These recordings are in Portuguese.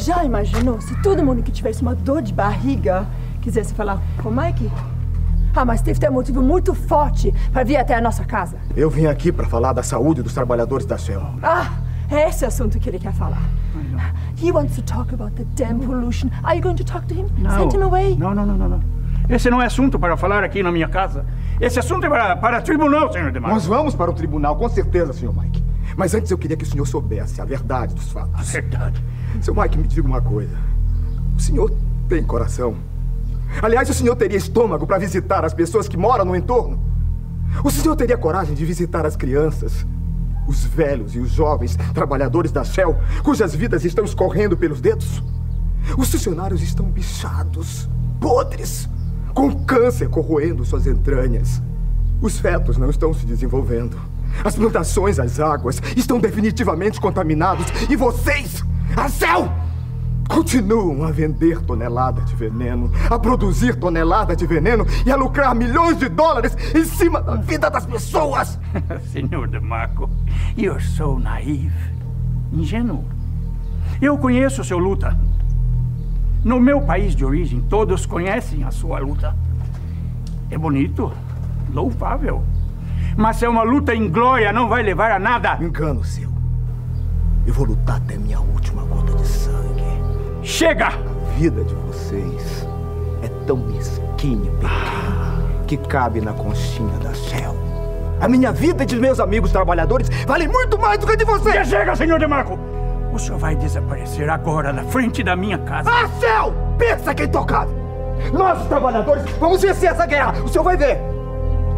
Já imaginou se todo mundo que tivesse uma dor de barriga quisesse falar com o Mike? Ah, mas teve que ter um motivo muito forte para vir até a nossa casa. Eu vim aqui para falar da saúde dos trabalhadores da Shell. Ah, é esse assunto que ele quer falar. He wants to talk about the damn pollution. Are you going to talk to him? Não. Send him away. Não, não, não, não, não. Esse não é assunto para falar aqui na minha casa. Esse assunto é para, para tribunal, senhor Demarco. Nós vamos para o tribunal, com certeza, senhor Mike. Mas antes eu queria que o senhor soubesse a verdade dos fatos. A verdade. Seu Mike, me diga uma coisa. O senhor tem coração? Aliás, o senhor teria estômago para visitar as pessoas que moram no entorno? O senhor teria coragem de visitar as crianças, os velhos e os jovens trabalhadores da Shell, cujas vidas estão escorrendo pelos dedos? Os funcionários estão bichados, podres, com câncer corroendo suas entranhas. Os fetos não estão se desenvolvendo. As plantações, as águas estão definitivamente contaminados. E vocês, a Shell, continuam a vender tonelada de veneno, a produzir tonelada de veneno e a lucrar milhões de dólares em cima da vida das pessoas. senhor Demarco, you're so naive. Ingênuo. Eu conheço seu luta. No meu país de origem, todos conhecem a sua luta. É bonito, louvável. Mas é uma luta em glória, não vai levar a nada. Engano seu. Eu vou lutar até minha última gota de sangue. Chega! A vida de vocês é tão mesquinha e pequena que cabe na conchinha da Shell. A minha vida e de meus amigos trabalhadores vale muito mais do que a de vocês! Já chega, senhor Demarco! O senhor vai desaparecer agora da frente da minha casa. Ah, Shell! Pensa que é intocável! Nós, os trabalhadores, vamos vencer essa guerra! O senhor vai ver!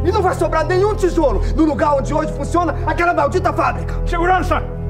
E não vai sobrar nenhum tijolo no lugar onde hoje funciona aquela maldita fábrica! Segurança!